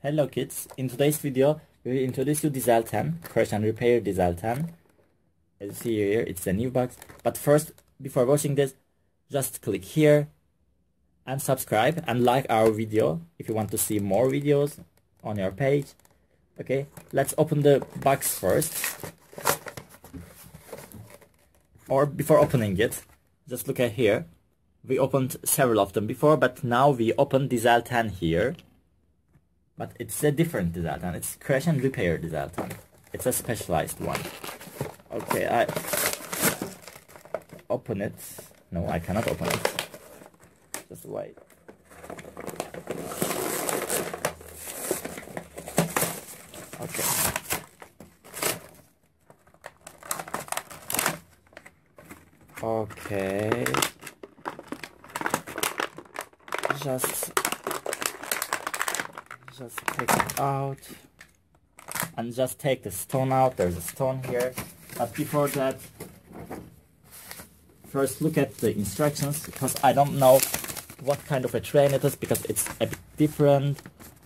Hello kids, in today's video we will introduce you Diesel 10, crash and repair Diesel 10. As you see here, it's a new box. But first, before watching this, just click here and subscribe and like our video if you want to see more videos on your page. Okay, let's open the box first. Or before opening it, just look at here. We opened several of them before, but now we open Diesel 10 here. But it's a different Diesel It's crash and repair Diesel It's a specialized one. Okay, I open it. No, I cannot open it. Just wait. Okay. Okay. Just just take it out and just take the stone out. There's a stone here. But before that first look at the instructions because I don't know what kind of a train it is because it's a bit different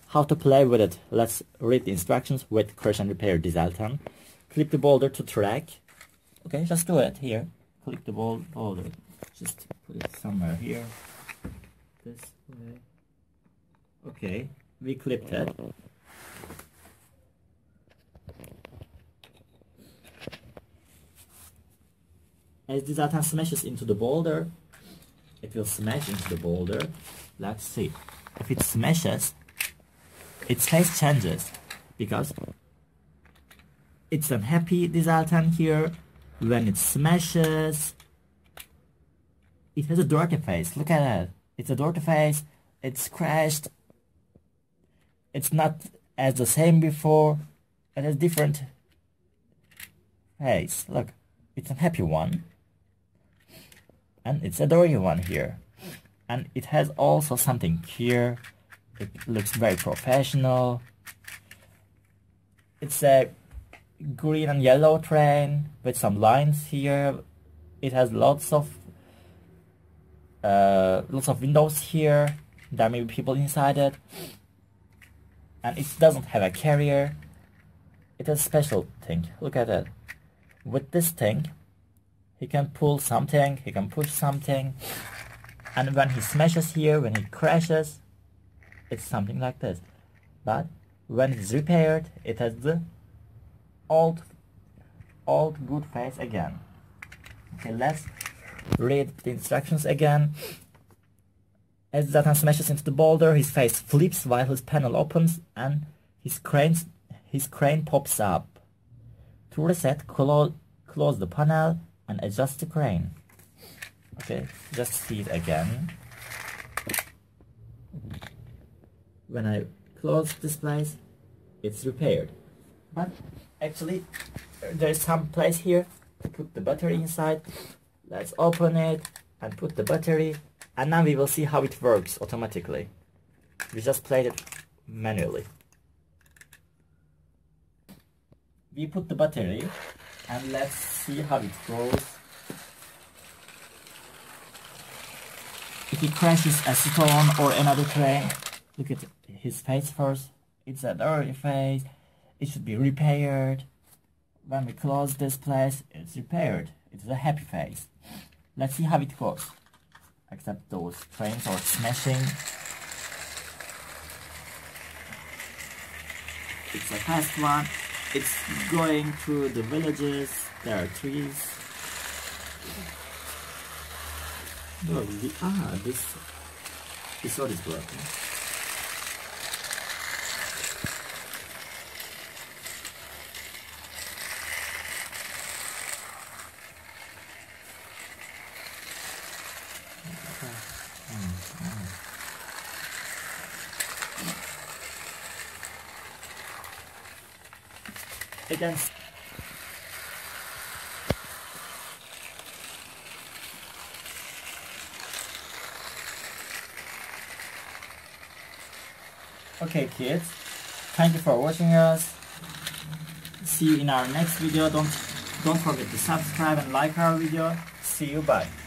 how to play with it. Let's read the instructions with crash and repair 10 clip the boulder to track. Okay just do it here. Clip the boulder. Just put it somewhere here. This way. Okay we clipped it. As this item smashes into the boulder, it will smash into the boulder. Let's see. If it smashes, its face changes because it's unhappy Diesel 10 here. When it smashes, it has a dirty face. Look at that. It's a dirty face. It's crashed it's not as the same before it has different. Face look it's a happy one. And it's a dirty one here. And it has also something here. It looks very professional. It's a green and yellow train with some lines here. It has lots of uh, lots of windows here. There may be people inside it and it doesn't have a carrier. It a special thing. Look at that. With this thing, he can pull something, he can push something, and when he smashes here, when he crashes, it's something like this. But when it's repaired, it has the old, old good face again. Okay, let's read the instructions again. As Diesel 10 smashes into the boulder, his face flips while his panel opens and his crane, his crane pops up. To reset, clo close the panel and adjust the crane. Okay, just see it again. When I close this place, it's repaired. But actually, there's some place here to put the battery inside. Let's open it and put the battery and now we will see how it works automatically. We just played it manually. We put the battery and let's see how it goes. If it crashes a stone or another train, look at his face first. It's a dirty face. It should be repaired. When we close this place, it's repaired. It's a happy face. Let's see how it goes except those trains are smashing. It's a fast one. It's going through the villages. There are trees. No, the, ah, this, this road is broken. Against Okay kids, thank you for watching us. See you in our next video. Don't don't forget to subscribe and like our video. See you bye.